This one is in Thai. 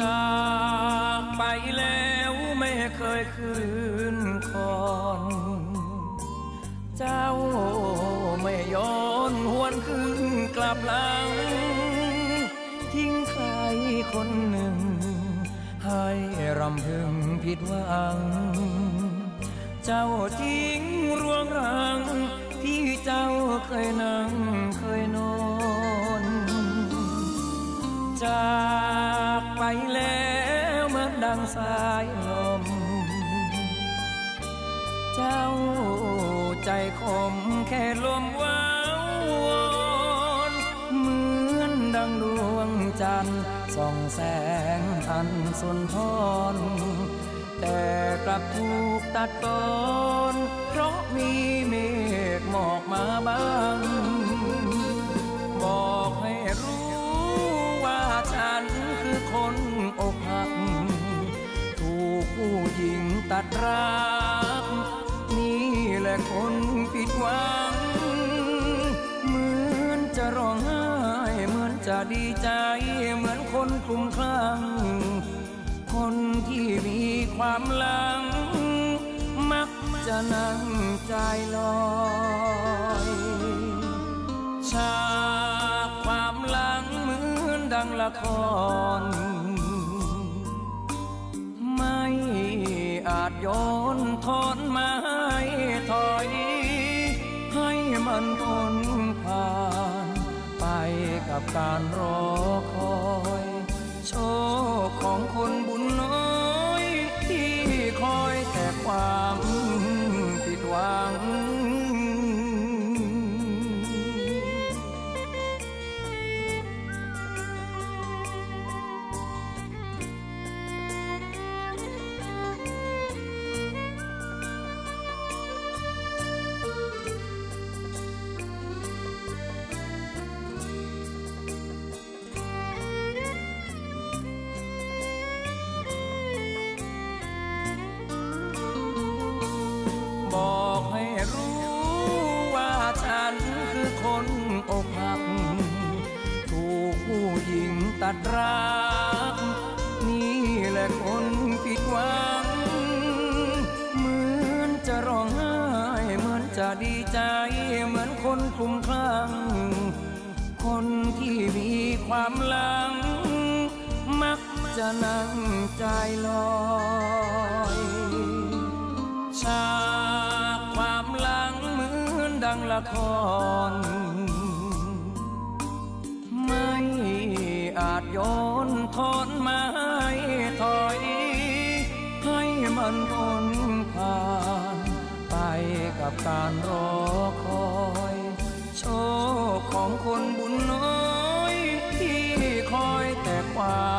จากไปแล้วไม่เคยคืนคอน เจ้าไม่ย้อนหวนคืนกลับหลัง ทิ้งใครคนหนึ่ง ให้รำพึงผิดหวัง เจ้าทิ้งรวงรังที่เจ้าเคยนั่ง แล้วเหมือนดังสายลม เจ้าใจคมแค่ลมว้าวอนเหมือนดังดวงจันทร์ส่องแสงอันสุนทรแต่กลับถูกตัดตอนเพราะมีเมฆหมอ รัก นี่แหละคนผิดหวัง เหมือนจะร้องไห้เหมือนจะดีใจ เหมือนคนคลุ้มคลั่ง คนที่มีความหลัง มักจะนั่งใจลอยฉากความหลังเหมือนดังละคร อาจย้อนทอนมาให้ถอย ให้มันทนผ่าน ไปกับการรอคอย โชคของคนบุญ ดรัก นี่แหละคนผิดหวัง เหมือนจะร้องไห้เหมือนจะดีใจ เหมือนคนคลุ้มคลั่ง คนที่มีความหลัง มักจะนั่งใจลอยฉากความหลังเหมือนดังละคร ดโยนทอนไม้ถอย ให้มันพ้นผ่าน ไปกับการรอคอย โชคของคนบุญน้อย ที่คอยแต่ความ